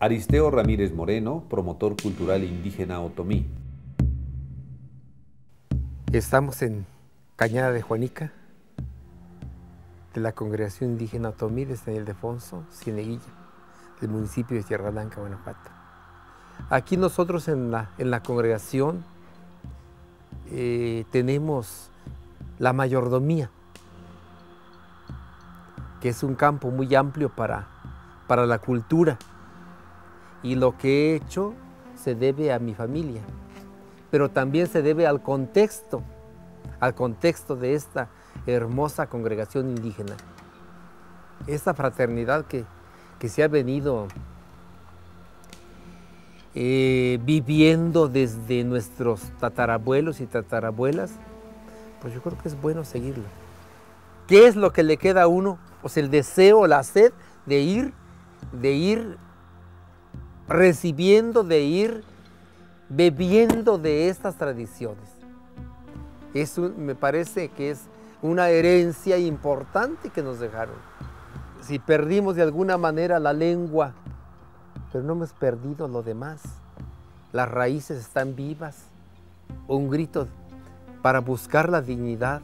Aristeo Ramírez Moreno, promotor cultural indígena otomí. Estamos en Cañada de Juanica, de la Congregación Indígena Otomí de San Ildefonso, Cieneguilla, del municipio de Tierra Blanca, Guanajuato. Aquí nosotros en la, en la congregación eh, tenemos la mayordomía, que es un campo muy amplio para, para la cultura. Y lo que he hecho se debe a mi familia, pero también se debe al contexto, al contexto de esta hermosa congregación indígena. Esta fraternidad que, que se ha venido eh, viviendo desde nuestros tatarabuelos y tatarabuelas, pues yo creo que es bueno seguirlo. ¿Qué es lo que le queda a uno? Pues el deseo, la sed de ir, de ir recibiendo, de ir bebiendo de estas tradiciones. Eso me parece que es una herencia importante que nos dejaron. Si perdimos de alguna manera la lengua, pero no hemos perdido lo demás. Las raíces están vivas. Un grito para buscar la dignidad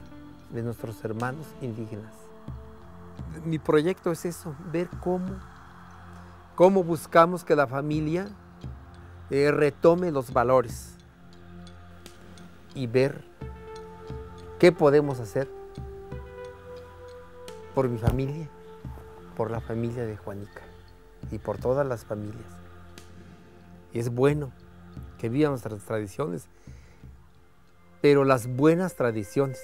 de nuestros hermanos indígenas. Mi proyecto es eso, ver cómo, cómo buscamos que la familia eh, retome los valores y ver qué podemos hacer por mi familia, por la familia de Juanica y por todas las familias. Es bueno que vivan nuestras tradiciones, pero las buenas tradiciones